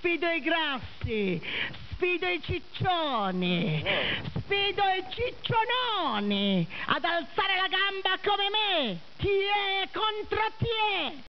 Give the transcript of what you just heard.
Sfido i grassi, sfido i ciccioni, sfido i cicciononi ad alzare la gamba come me. Chi è contro chi è?